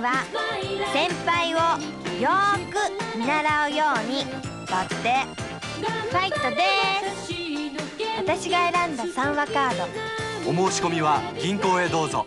は先輩をよーく見習うようにだってファイトです。私が選んだ3話カード。お申し込みは銀行へどうぞ。